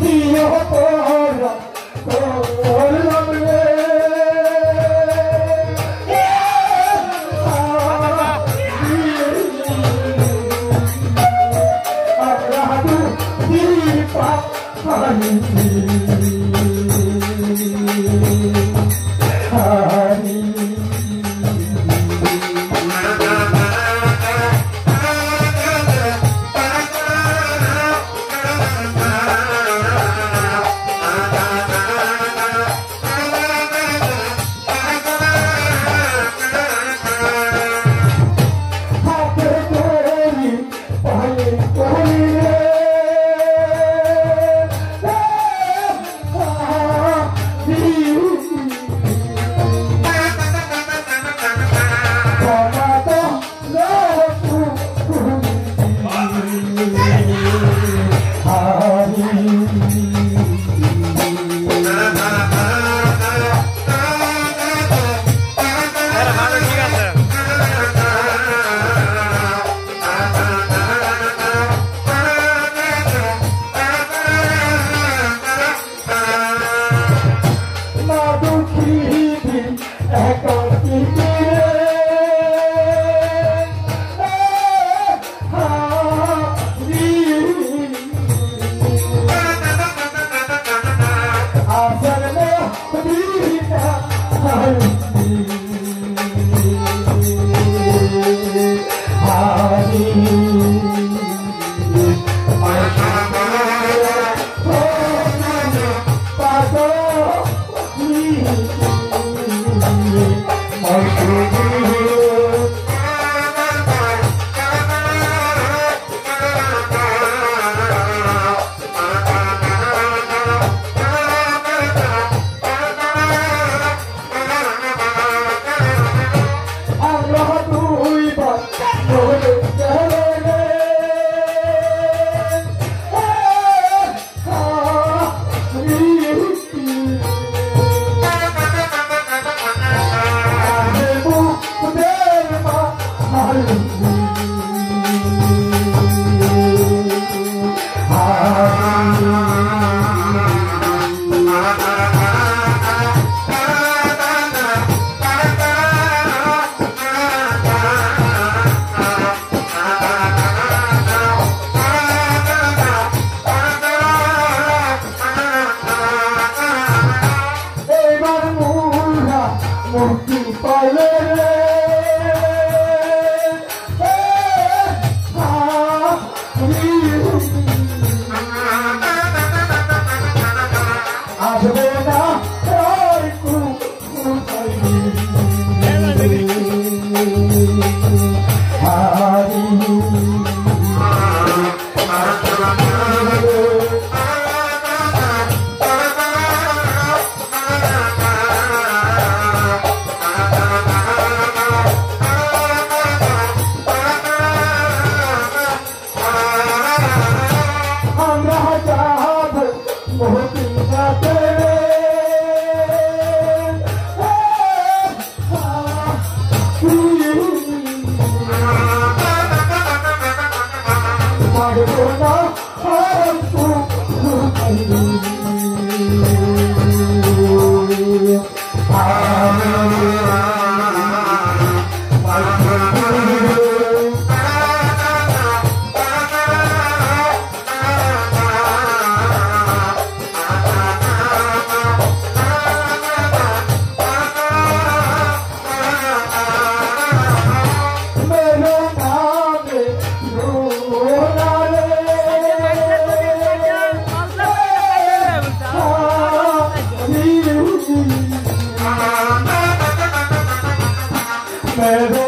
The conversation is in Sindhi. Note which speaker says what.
Speaker 1: تي يو